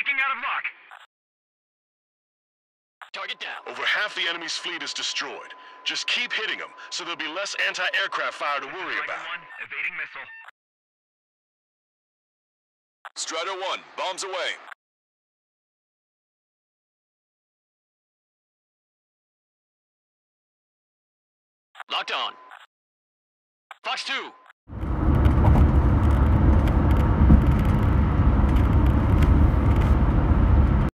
breaking out of lock. Target down. Over half the enemy's fleet is destroyed. Just keep hitting them, so there'll be less anti-aircraft fire to worry Strider about. 1, evading missile. Strider 1, bombs away. Locked on. Fox 2,